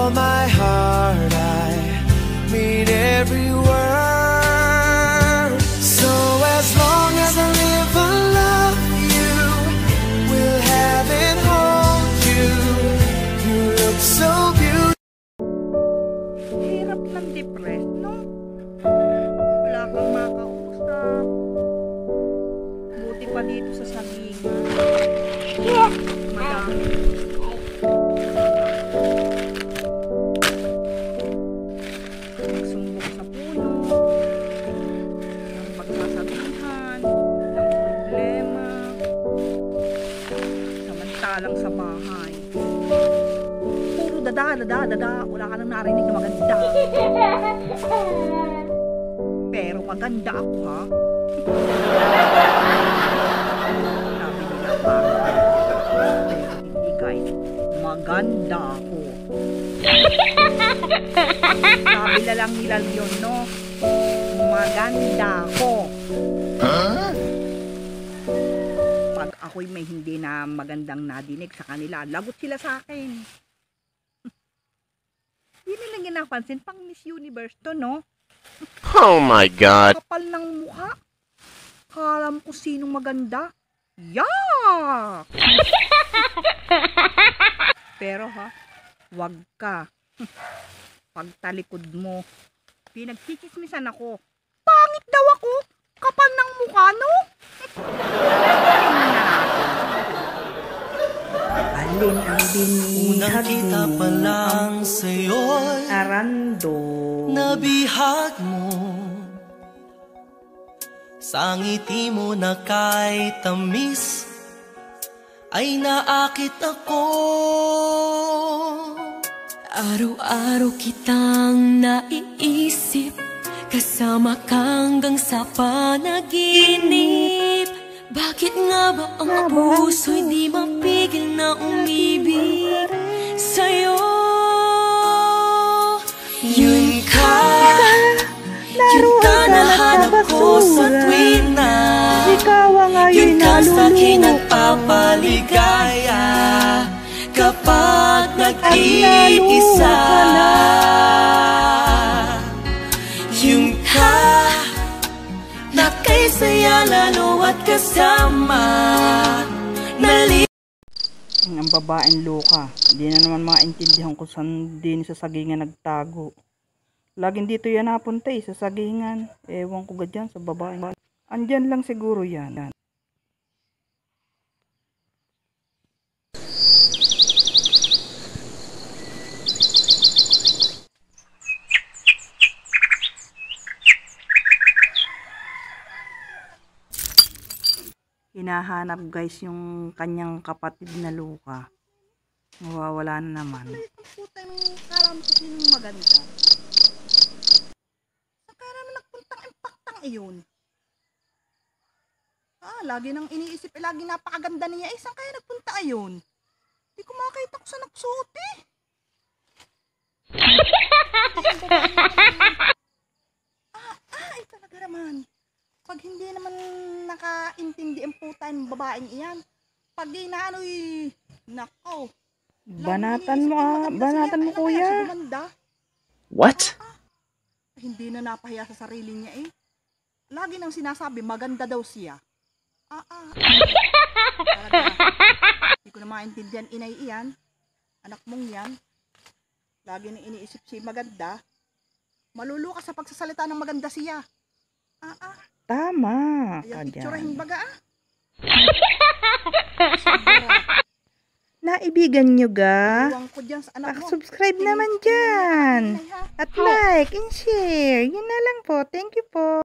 all my heart, I mean every word. So as long as I live, I love you. We'll have and hold you. You look so beautiful. Hirap ng depressed, no? Wala kang makausap. Buti pa dito sa sabihan. Madami. Samantalang sa bahay. Puro dada, dada, dada. Wala ka nang narinig na maganda. Pero maganda ako ha. Sabi bakit? Pero hindi guys, maganda ako. Sabi na lang nila yun, no? Maganda ako. Pag ako'y may hindi na magandang nadinig sa kanila, lagot sila sa akin. Hindi nila ginapansin, pang Miss Universe to, no? Oh my god. Kapal ng mukha. Kala mo kung sinong maganda. Yak! Pero ha, wag ka. Pagtalikod mo, pinagchichismisan ako. Pangit daw ako. Kapal ng mukha, no? Alin ang Unang kita binihag lang sa'yo'y Arando. nabihag mo. Sa ngiti mo na kay tamis Ay naakit ako. Araw-araw kitang naiisip Kasama kang hanggang sa panaginip Bakit nga ba ang puso'y di mapigil na umibig sa'yo? Yun ka, yun ka nahanap ko sa tuwing na Yun ka sa akin naluluka. nagpapaligaya Kapag nag-iisa kasama Nali Ang babaeng loka. Hindi na naman maintindihan kung saan din sa sagingan nagtago. Laging dito yan napunta eh, sa sagingan. Ewan ko gadyan sa babaeng. Andyan lang siguro yan. Hinahanap guys yung kanyang kapatid na Luka. Nawawala na naman. Ang puta ng karam ko sinong maganda. Sa kaya naman nagpuntang impaktang iyon. Ah, lagi nang iniisip, eh, lagi napakaganda niya. Eh, saan kaya nagpunta ayon? Hindi ko makita ko sa nagsuot eh. ah, ah, ay talaga naman. Pag hindi naman nakaintindi ang puta ng babaeng iyan, pag inaano'y, nako. Banatan mo ah, banatan mo kuya. What? Hindi na napahiya sa sarili niya eh. Lagi nang sinasabi, maganda daw siya. Ah, ah. Hindi ko na maintindihan, inay iyan. Anak mong yan. Lagi nang iniisip si maganda. Maluluka sa pagsasalita ng maganda siya. Ah, ah. Tama Kaya ka dyan. baga ah. Naibigan nyo ga? Iwan ko dyan sa anak mo. Subscribe Tingin- naman dyan. At like and share. Yun na lang po. Thank you po.